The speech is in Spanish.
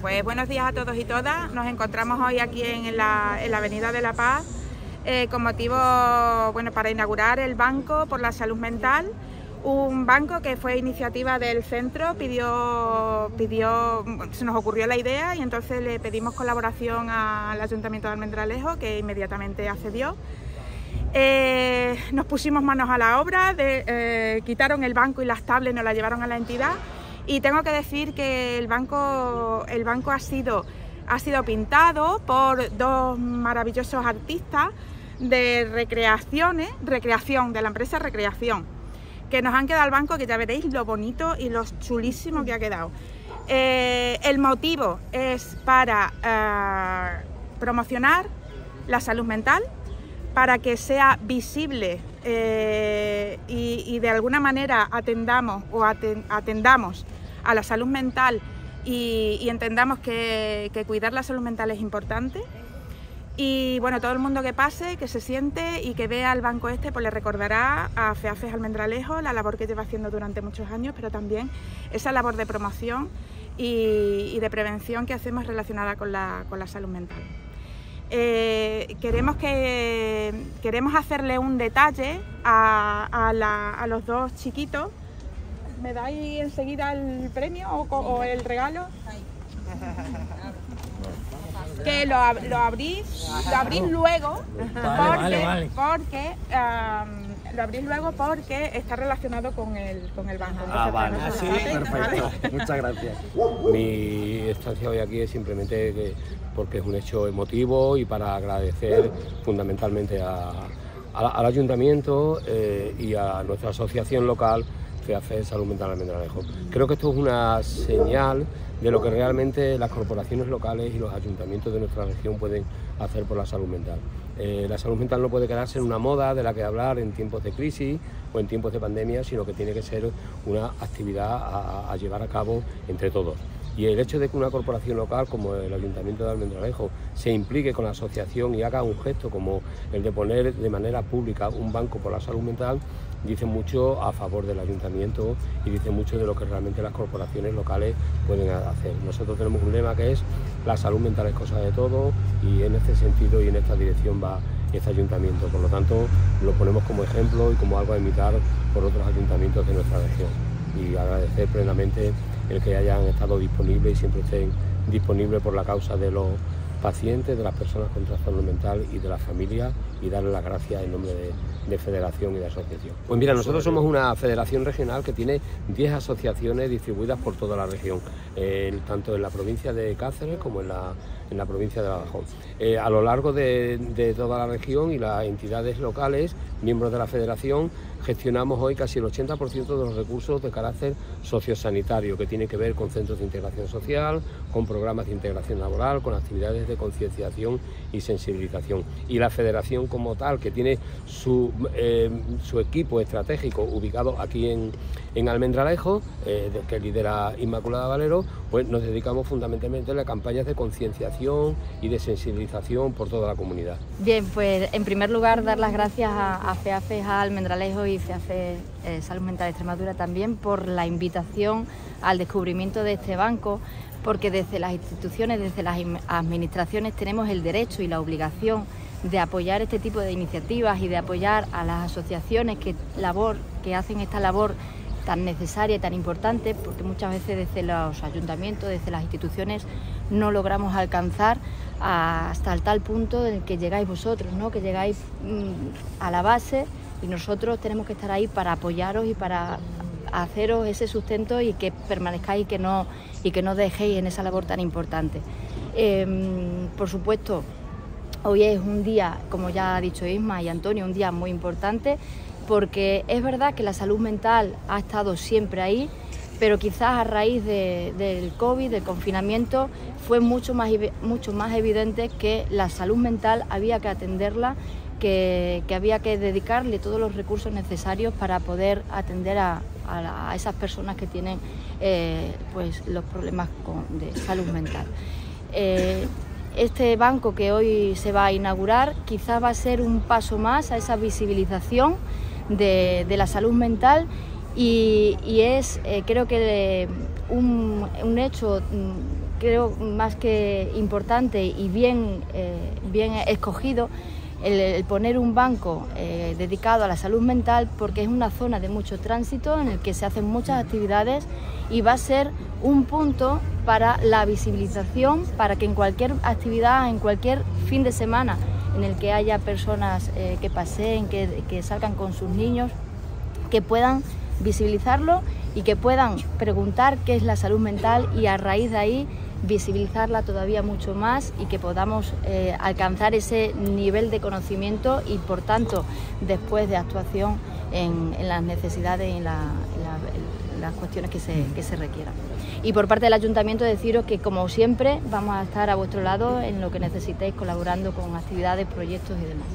pues buenos días a todos y todas. Nos encontramos hoy aquí en la, Avenida de la Paz eh, con motivo bueno, para inaugurar el Banco por la Salud Mental. Un banco que fue iniciativa del centro, pidió, pidió, se nos ocurrió la idea y entonces le pedimos colaboración al Ayuntamiento de Almendralejo, que inmediatamente accedió. Eh, nos pusimos manos a la obra, eh, quitaron el banco y las tablets, nos la llevaron a la entidad y tengo que decir que el banco, el banco ha, sido, ha sido pintado por dos maravillosos artistas de recreaciones, recreación, de la empresa Recreación, que nos han quedado al banco, que ya veréis lo bonito y lo chulísimo que ha quedado. Eh, el motivo es para eh, promocionar la salud mental, para que sea visible eh, y, de alguna manera atendamos o atendamos a la salud mental y, entendamos que, cuidar la salud mental es importante. Y bueno, todo el mundo que pase, que se siente y que vea el banco este, pues le recordará a FEAFES Almendralejo la labor que lleva haciendo durante muchos años, pero también esa labor de promoción y, de prevención que hacemos relacionada con la, salud mental. Eh, queremos, que, queremos hacerle un detalle a los dos chiquitos. ¿Me dais enseguida el premio o, el regalo? que lo, lo, abrís, lo abrís luego porque, porque lo abrís luego porque está relacionado con el, con el banco. Ah, vale, sí, perfecto. Muchas gracias. Mi estancia hoy aquí es simplemente porque es un hecho emotivo y para agradecer fundamentalmente al ayuntamiento eh, y a nuestra asociación local FEAFE Salud Mental Almendralejo. Creo que esto es una señal de lo que realmente las corporaciones locales y los ayuntamientos de nuestra región pueden hacer por la salud mental. Eh, la salud mental no puede quedarse en una moda de la que hablar en tiempos de crisis o en tiempos de pandemia, sino que tiene que ser una actividad a llevar a cabo entre todos. Y el hecho de que una corporación local como el Ayuntamiento de Almendralejo se implique con la asociación y haga un gesto como el de poner de manera pública un banco por la salud mental dice mucho a favor del ayuntamiento y dice mucho de lo que realmente las corporaciones locales pueden hacer. Nosotros tenemos un lema que es la salud mental es cosa de todo y en este sentido y en esta dirección va este ayuntamiento. Por lo tanto, lo ponemos como ejemplo y como algo a imitar por otros ayuntamientos de nuestra región. Y agradecer plenamente el que hayan estado disponibles y siempre estén disponibles por la causa de los pacientes, de las personas con trastorno mental y de la familia y darle las gracias en nombre de, federación y de asociación. Pues mira, nosotros somos una federación regional que tiene 10 asociaciones distribuidas por toda la región, tanto en la provincia de Cáceres como en la, en la provincia de Badajoz. Eh, a lo largo de, toda la región y las entidades locales, miembros de la federación, gestionamos hoy casi el 80% de los recursos de carácter sociosanitario, que tiene que ver con centros de integración social, con programas de integración laboral, con actividades de concienciación y sensibilización. Y la federación como tal, que tiene su, eh, equipo estratégico ubicado aquí en, en Almendralejo, eh, que lidera Inmaculada Valero, pues nos dedicamos fundamentalmente a las campañas de concienciación y de sensibilización por toda la comunidad. Bien, pues en primer lugar dar las gracias a, a FEAFES, a Almendralejo y FEAFE eh, Salud Mental de Extremadura también por la invitación al descubrimiento de este banco, porque desde las instituciones, desde las administraciones tenemos el derecho y la obligación de apoyar este tipo de iniciativas y de apoyar a las asociaciones que, labor, que hacen esta labor tan necesaria y tan importante, porque muchas veces desde los ayuntamientos, desde las instituciones, no logramos alcanzar hasta el tal punto en el que llegáis vosotros, ¿no? que llegáis mm, a la base y nosotros tenemos que estar ahí para apoyaros y para haceros ese sustento y que permanezcáis y que no, y que no dejéis en esa labor tan importante. Em, por supuesto, hoy es un día, como ya ha dicho Isma y Antonio, un día muy importante porque es verdad que la salud mental ha estado siempre ahí, pero quizás a raíz del COVID, del confinamiento, fue mucho más, mucho más evidente que la salud mental había que atenderla, que, había que dedicarle todos los recursos necesarios para poder atender a, esas personas que tienen eh, pues, los problemas de salud mental. Eh, este banco que hoy se va a inaugurar quizás va a ser un paso más a esa visibilización de, la salud mental y, es, eh, creo que, un, hecho mm, creo más que importante y bien, eh, bien escogido el, poner un banco eh, dedicado a la salud mental porque es una zona de mucho tránsito en el que se hacen muchas actividades y va a ser un punto para la visibilización, para que en cualquier actividad, en cualquier fin de semana en el que haya personas eh, que paseen, que, salgan con sus niños, que puedan visibilizarlo y que puedan preguntar qué es la salud mental y a raíz de ahí visibilizarla todavía mucho más y que podamos eh, alcanzar ese nivel de conocimiento y por tanto después de actuación en, las necesidades y en, las cuestiones que se, que se requieran. Y por parte del ayuntamiento deciros que como siempre vamos a estar a vuestro lado en lo que necesitéis colaborando con actividades, proyectos y demás.